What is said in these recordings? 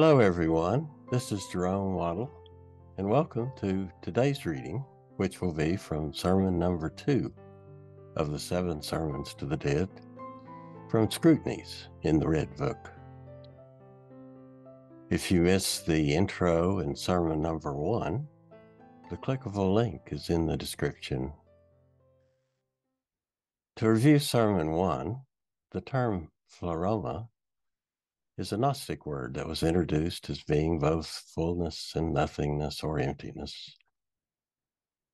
Hello, everyone. This is Jerome Waddle, and welcome to today's reading, which will be from sermon number two of the seven sermons to the dead from Scrutinies in the Red Book. If you missed the intro in sermon number one, the clickable link is in the description. To review sermon one, the term pleroma is a Gnostic word that was introduced as being both fullness and nothingness or emptiness.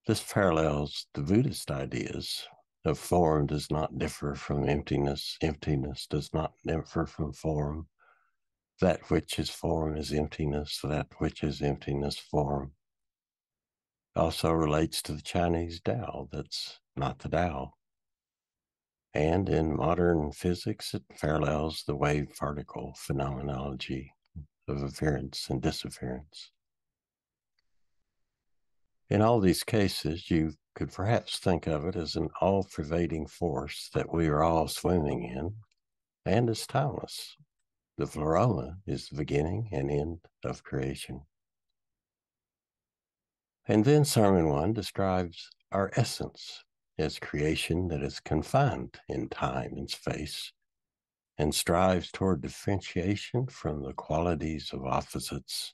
This parallels the Buddhist ideas of form does not differ from emptiness, emptiness does not differ from form. That which is form is emptiness, that which is emptiness, form. Also relates to the Chinese Tao, that's not the Tao. And in modern physics, it parallels the wave particle phenomenology of appearance and disappearance. In all these cases, you could perhaps think of it as an all pervading force that we are all swimming in and is timeless. The pleroma is the beginning and end of creation. And then Sermon 1 describes our essence as creation that is confined in time and space and strives toward differentiation from the qualities of opposites.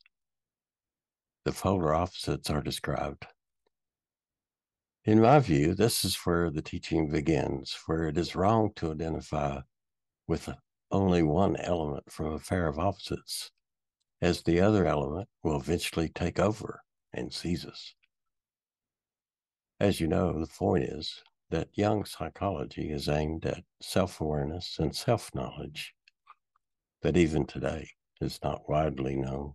The polar opposites are described. In my view, this is where the teaching begins, where it is wrong to identify with only one element from a pair of opposites, as the other element will eventually take over and seize us. As you know, the point is that Jung psychology is aimed at self awareness and self knowledge that even today is not widely known.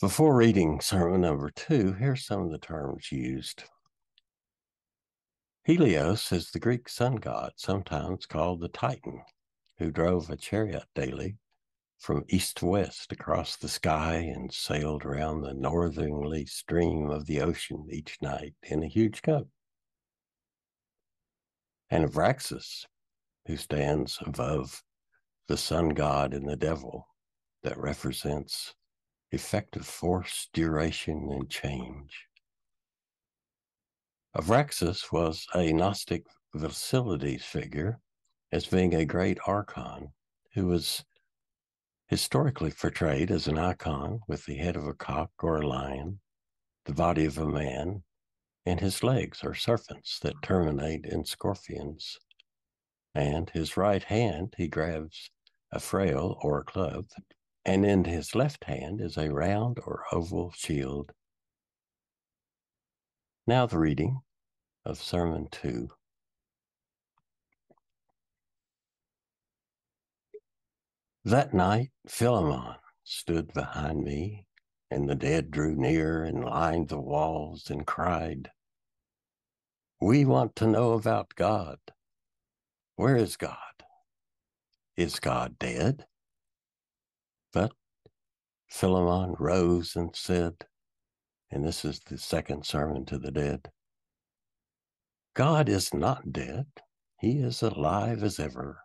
Before reading sermon number two, here's some of the terms used. Helios is the Greek sun god, sometimes called the Titan, who drove a chariot daily from east to west across the sky and sailed around the northerly stream of the ocean each night in a huge cup. And Abraxas, who stands above the sun god and the devil, that represents effective force, duration, and change. Abraxas was a Gnostic Basilides figure as being a great archon who was historically portrayed as an icon with the head of a cock or a lion, the body of a man, and his legs are serpents that terminate in scorpions. And his right hand he grabs a frail or a club, and in his left hand is a round or oval shield. Now the reading of Sermon 2. That night, Philemon stood behind me, and the dead drew near and lined the walls and cried, We want to know about God. Where is God? Is God dead? But Philemon rose and said, and this is the second sermon to the dead God is not dead, He is alive as ever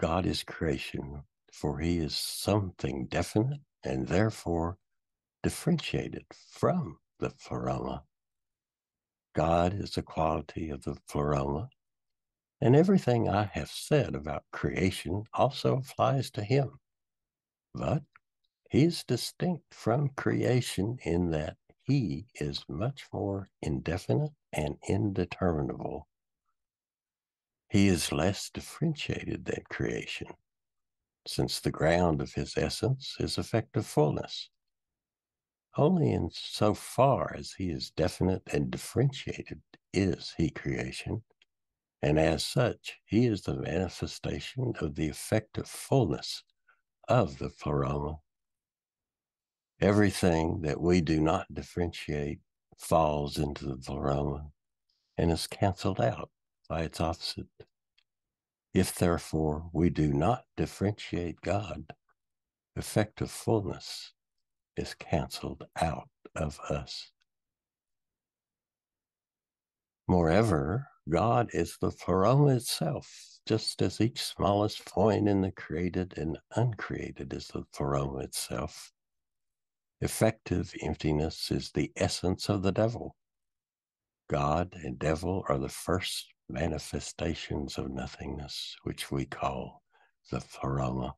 God is creation, for he is something definite and therefore differentiated from the pleroma. God is a quality of the pleroma, and everything I have said about creation also applies to him. But he is distinct from creation in that he is much more indefinite and indeterminable he is less differentiated than creation, since the ground of his essence is effective fullness. Only in so far as he is definite and differentiated is he creation, and as such, he is the manifestation of the effective fullness of the pleroma. Everything that we do not differentiate falls into the pleroma and is canceled out by its opposite. If therefore we do not differentiate God, effective fullness is canceled out of us. Moreover, God is the pleroma itself, just as each smallest point in the created and uncreated is the pleroma itself. Effective emptiness is the essence of the devil. God and devil are the first manifestations of nothingness, which we call the pleroma.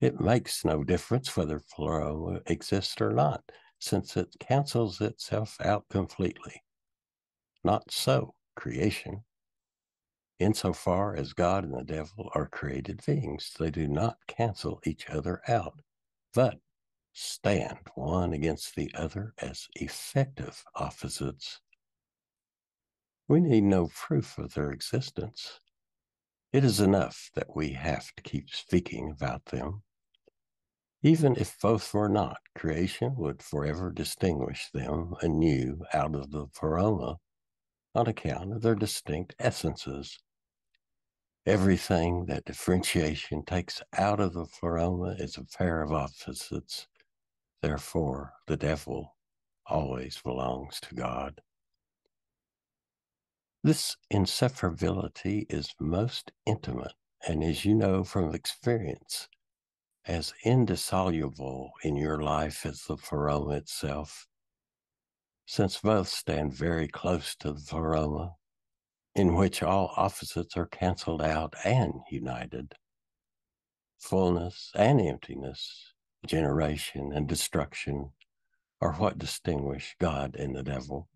It makes no difference whether pleroma exists or not, since it cancels itself out completely. Not so creation. Insofar as God and the devil are created beings, they do not cancel each other out, but stand one against the other as effective opposites. We need no proof of their existence. It is enough that we have to keep speaking about them. Even if both were not, creation would forever distinguish them anew out of the pleroma on account of their distinct essences. Everything that differentiation takes out of the pleroma is a pair of opposites. Therefore, the devil always belongs to God. This inseparability is most intimate, and as you know from experience, as indissoluble in your life as the pleroma itself since both stand very close to the pleroma, in which all opposites are canceled out and united. Fullness and emptiness, generation and destruction are what distinguish God and the devil.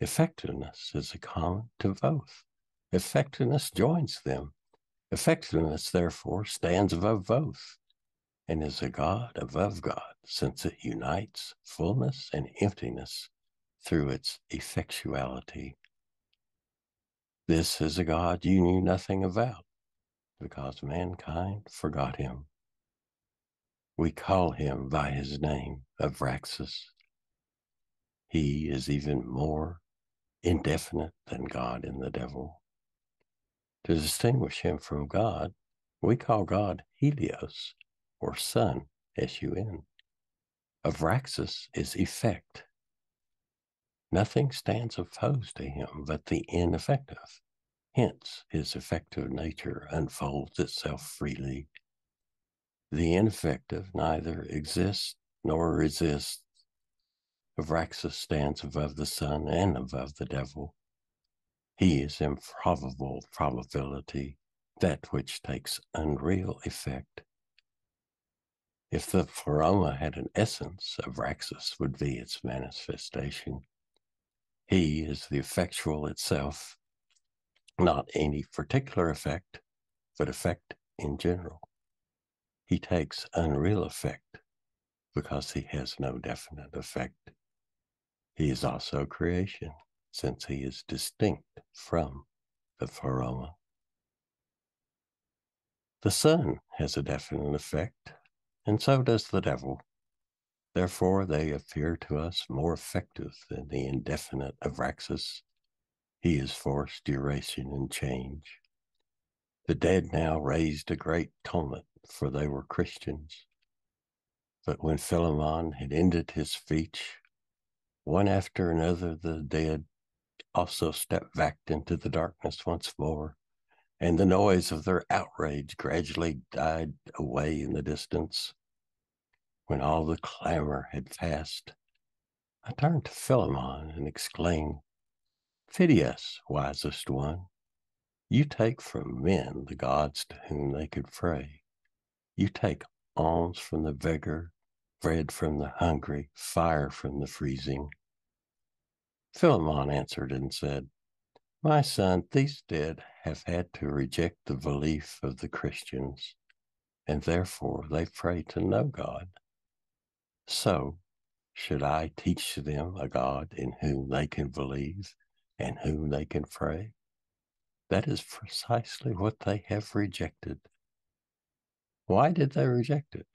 Effectiveness is a common to both. Effectiveness joins them. Effectiveness, therefore, stands above both and is a God above God, since it unites fullness and emptiness through its effectuality. This is a God you knew nothing about because mankind forgot him. We call him by his name, Abraxas. He is even more indefinite than God and the devil. To distinguish him from God, we call God Helios, or Sun, S U N. Abraxas is effect, Nothing stands opposed to him but the ineffective. Hence, his effective nature unfolds itself freely. The ineffective neither exists nor resists. Abraxas stands above the sun and above the devil. He is improbable probability, that which takes unreal effect. If the pleroma had an essence, Abraxas would be its manifestation. He is the effectual itself, not any particular effect, but effect in general. He takes unreal effect because he has no definite effect. He is also creation, since he is distinct from the pleroma. The sun has a definite effect, and so does the devil. Therefore, they appear to us more effective than the indefinite Abraxas. He is force, duration and change. The dead now raised a great tumult, for they were Christians. But when Philemon had ended his speech, one after another the dead also stepped back into the darkness once more, and the noise of their outrage gradually died away in the distance. When all the clamor had passed, I turned to Philemon and exclaimed, Phidias, wisest one, you take from men the gods to whom they could pray. You take alms from the beggar, bread from the hungry, fire from the freezing. Philemon answered and said, My son, these dead have had to reject the belief of the Christians, and therefore they pray to no God. So, should I teach them a God in whom they can believe and whom they can pray? That is precisely what they have rejected. Why did they reject it?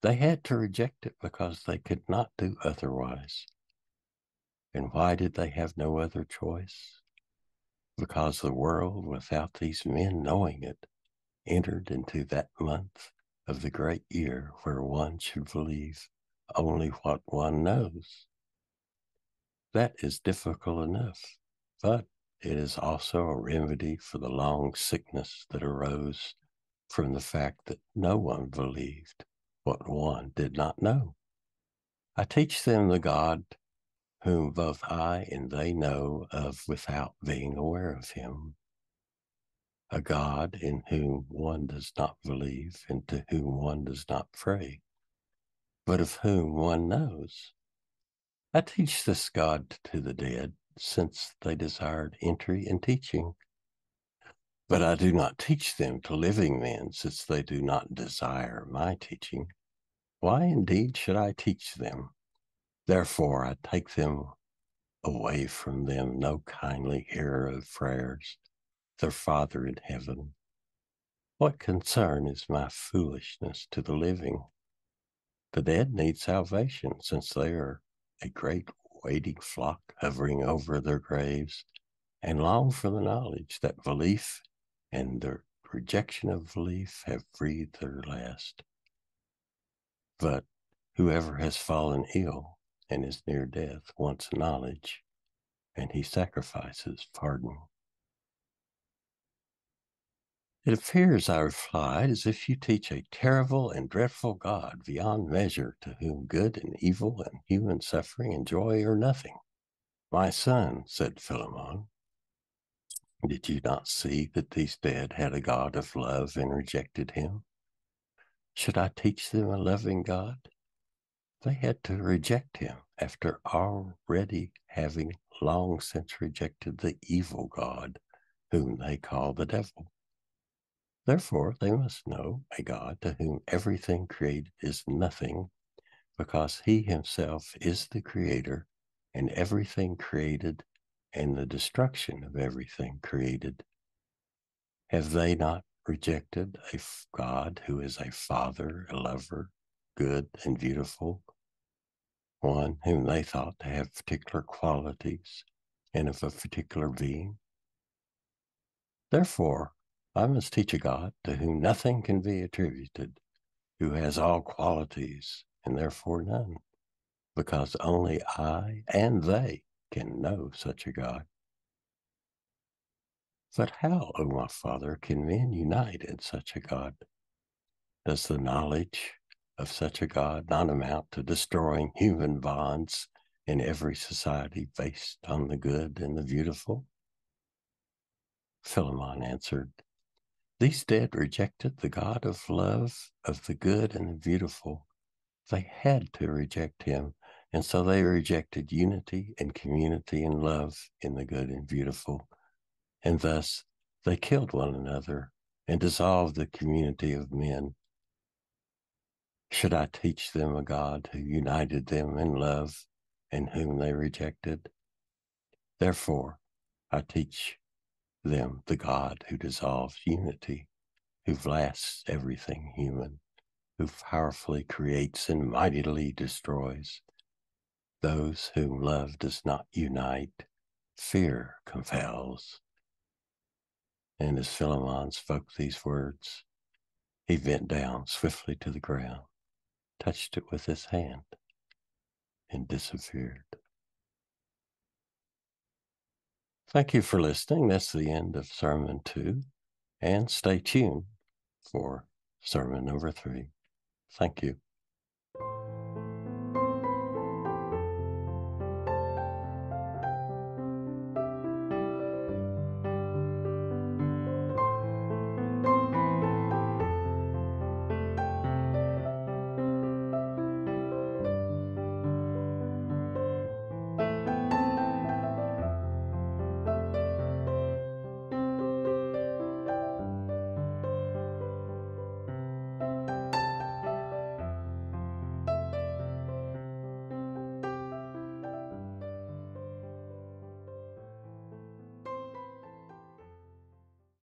They had to reject it because they could not do otherwise. And why did they have no other choice? Because the world, without these men knowing it, entered into that month of the great year where one should believe only what one knows. That is difficult enough, but it is also a remedy for the long sickness that arose from the fact that no one believed what one did not know. I teach them the God whom both I and they know of without being aware of him. A God in whom one does not believe and to whom one does not pray, but of whom one knows. I teach this God to the dead since they desired entry and teaching. But I do not teach them to living men since they do not desire my teaching. Why indeed should I teach them? Therefore, I take them away from them no kindly hearer of prayers, their Father in heaven. What concern is my foolishness to the living? The dead need salvation since they are a great waiting flock hovering over their graves and long for the knowledge that belief and the rejection of belief have breathed their last. But whoever has fallen ill and is near death wants knowledge, and he sacrifices pardon. It appears, I replied, as if you teach a terrible and dreadful God beyond measure to whom good and evil and human suffering and joy are nothing. My son, said Philemon, did you not see that these dead had a God of love and rejected him? Should I teach them a loving God? They had to reject him after already having long since rejected the evil God, whom they call the devil. Therefore, they must know a God to whom everything created is nothing, because he himself is the creator, and everything created and the destruction of everything created. Have they not rejected a God who is a father, a lover, good and beautiful, one whom they thought to have particular qualities and of a particular being. Therefore, I must teach a God to whom nothing can be attributed, who has all qualities and therefore none, because only I and they can know such a God. But how, O my Father, can men unite in such a God? Does the knowledge of such a God not amount to destroying human bonds in every society based on the good and the beautiful? Philemon answered, These dead rejected the God of love, of the good and the beautiful. They had to reject him, and so they rejected unity and community and love in the good and beautiful and thus they killed one another and dissolved the community of men. Should I teach them a God who united them in love and whom they rejected? Therefore, I teach them the God who dissolves unity, who blasts everything human, who powerfully creates and mightily destroys. Those whom love does not unite, fear compels. And as Philemon spoke these words, he bent down swiftly to the ground, touched it with his hand, and disappeared. Thank you for listening. That's the end of Sermon 2. And stay tuned for Sermon number 3. Thank you.